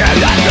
Yeah.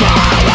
my